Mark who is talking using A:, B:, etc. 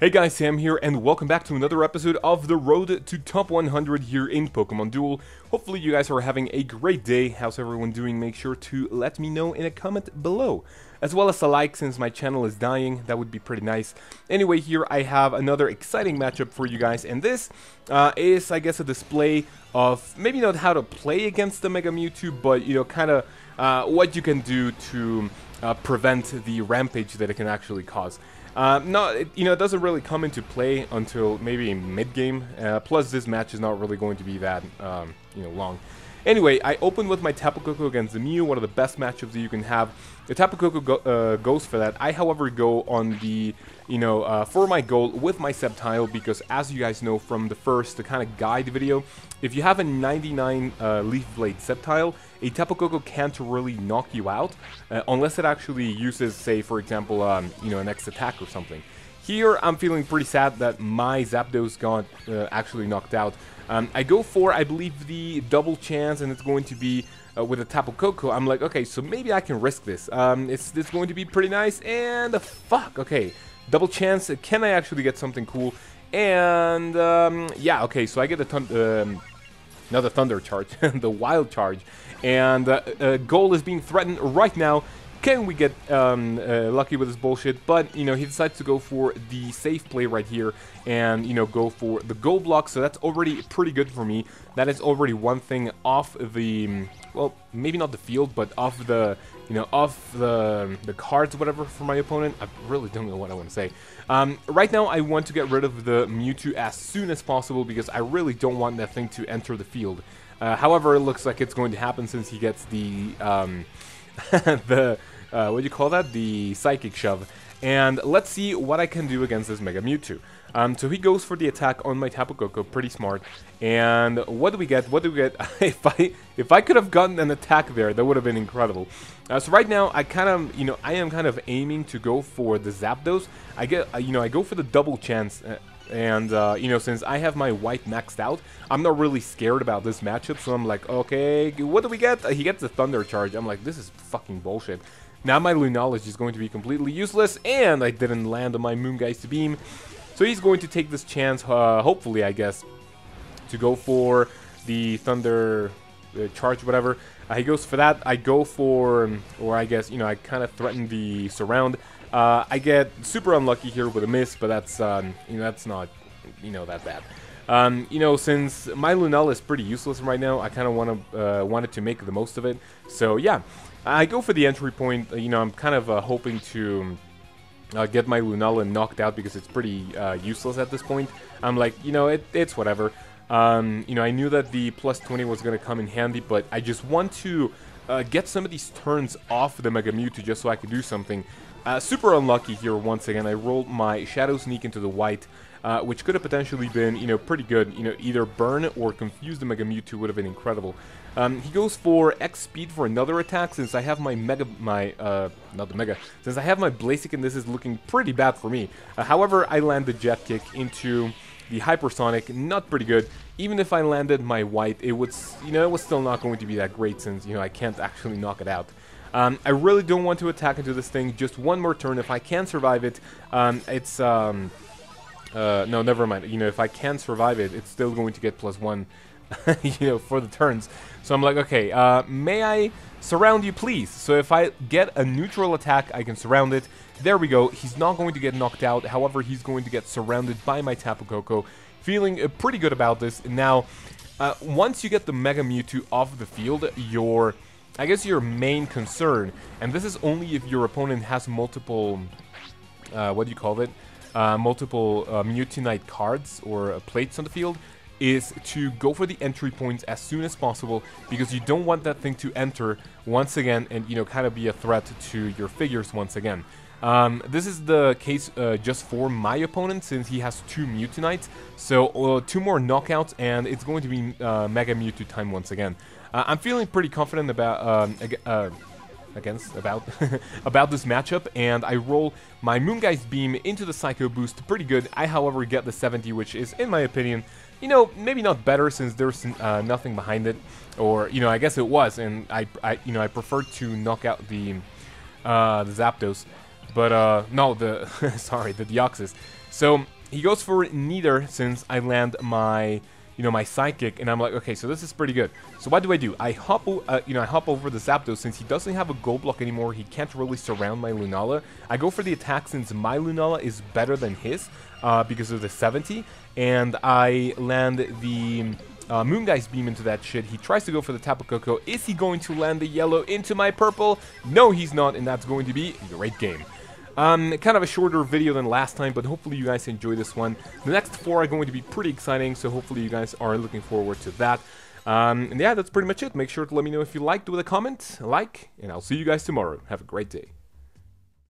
A: Hey guys, Sam here, and welcome back to another episode of the Road to Top 100 here in Pokemon Duel. Hopefully you guys are having a great day. How's everyone doing? Make sure to let me know in a comment below. As well as a like since my channel is dying, that would be pretty nice. Anyway, here I have another exciting matchup for you guys, and this uh, is, I guess, a display of maybe not how to play against the Mega Mewtwo, but, you know, kind of uh, what you can do to uh, prevent the rampage that it can actually cause. Uh, no, it, you know, it doesn't really come into play until maybe mid-game. Uh, plus, this match is not really going to be that, um, you know, long. Anyway, I opened with my Tapu Koko against the Mew, one of the best matchups that you can have. The Tapu Koko go, uh, goes for that. I, however, go on the, you know, uh, for my goal with my Sceptile because, as you guys know from the first the kind of guide video, if you have a 99 uh, Leaf Blade Sceptile, a Tapu Koko can't really knock you out uh, unless it actually uses, say, for example, um, you know, an X attack or something. Here, I'm feeling pretty sad that my Zapdos got uh, actually knocked out. Um, I go for, I believe, the double chance, and it's going to be uh, with a Tapu Koko. I'm like, okay, so maybe I can risk this. Um, it's, it's going to be pretty nice, and fuck, okay. Double chance, can I actually get something cool? And, um, yeah, okay, so I get the um, another Thunder Charge, the Wild Charge. And uh, uh, Goal is being threatened right now can we get um, uh, lucky with this bullshit? But, you know, he decides to go for the safe play right here and, you know, go for the gold block. So that's already pretty good for me. That is already one thing off the, well, maybe not the field, but off the, you know, off the, the cards, whatever, for my opponent. I really don't know what I want to say. Um, right now, I want to get rid of the Mewtwo as soon as possible because I really don't want that thing to enter the field. Uh, however, it looks like it's going to happen since he gets the... Um, the, uh, what do you call that? The Psychic Shove. And let's see what I can do against this Mega Mewtwo. Um, so he goes for the attack on my Tapu Koko, pretty smart. And what do we get? What do we get? if I if I could have gotten an attack there, that would have been incredible. Uh, so right now, I kind of, you know, I am kind of aiming to go for the Zapdos. I get, uh, you know, I go for the double chance. Uh, and, uh, you know, since I have my white maxed out, I'm not really scared about this matchup. So I'm like, okay, what do we get? He gets the Thunder Charge. I'm like, this is fucking bullshit. Now my Lunala is going to be completely useless, and I didn't land on my Moongeist Beam. So he's going to take this chance, uh, hopefully, I guess, to go for the Thunder uh, Charge, whatever. Uh, he goes for that. I go for, or I guess, you know, I kind of threaten the Surround. Uh, I get super unlucky here with a miss, but that's, um, you know, that's not, you know, that bad. Um, you know, since my Lunala is pretty useless right now, I kind of want to uh, wanted to make the most of it. So yeah, I go for the entry point. You know, I'm kind of uh, hoping to uh, get my Lunala knocked out because it's pretty uh, useless at this point. I'm like, you know, it, it's whatever. Um, you know, I knew that the plus 20 was going to come in handy, but I just want to uh, get some of these turns off the Mega Mewtwo just so I could do something. Uh, super unlucky here once again. I rolled my Shadow Sneak into the white, uh, which could have potentially been, you know, pretty good. You know, either burn or confuse the Mega Mewtwo would have been incredible. Um, he goes for X speed for another attack since I have my Mega, my, uh, not the Mega, since I have my Blaziken, this is looking pretty bad for me. Uh, however, I land the Jet Kick into the Hypersonic, not pretty good. Even if I landed my White, it would, you know, it was still not going to be that great since, you know, I can't actually knock it out. Um, I really don't want to attack into this thing. Just one more turn. If I can survive it, um, it's... Um, uh, no, never mind. You know, if I can survive it, it's still going to get plus one, you know, for the turns. So I'm like, okay, uh, may I surround you, please? So if I get a neutral attack, I can surround it. There we go. He's not going to get knocked out. However, he's going to get surrounded by my Tapu Koko. Feeling uh, pretty good about this. And now, uh, once you get the Mega Mewtwo off the field, your I guess your main concern, and this is only if your opponent has multiple, uh, what do you call it, uh, multiple uh, Mewtwonite cards or plates on the field, is to go for the entry points as soon as possible because you don't want that thing to enter once again and you know kind of be a threat to your figures once again. Um, this is the case uh, just for my opponent since he has two Mewtwonites, so uh, two more knockouts and it's going to be uh, Mega Mewtwo time once again. Uh, I'm feeling pretty confident about um, uh, against about about this matchup, and I roll my Moongeist Beam into the Psycho Boost pretty good. I, however, get the 70, which is, in my opinion, you know, maybe not better since there's uh, nothing behind it, or you know, I guess it was, and I, I you know, I prefer to knock out the uh, the Zapdos, but uh, no, the sorry, the Deoxys. So he goes for neither since I land my you know, my psychic, and I'm like, okay, so this is pretty good. So what do I do? I hop, uh, you know, I hop over the Zapdos since he doesn't have a Go block anymore. He can't really surround my Lunala. I go for the attack since my Lunala is better than his uh, because of the 70, and I land the uh, Moongeist Beam into that shit. He tries to go for the Tapu Koko. Is he going to land the yellow into my purple? No, he's not, and that's going to be a great game. Um, kind of a shorter video than last time, but hopefully you guys enjoy this one. The next four are going to be pretty exciting, so hopefully you guys are looking forward to that. Um, and yeah, that's pretty much it. Make sure to let me know if you liked with a comment, like, and I'll see you guys tomorrow. Have a great day.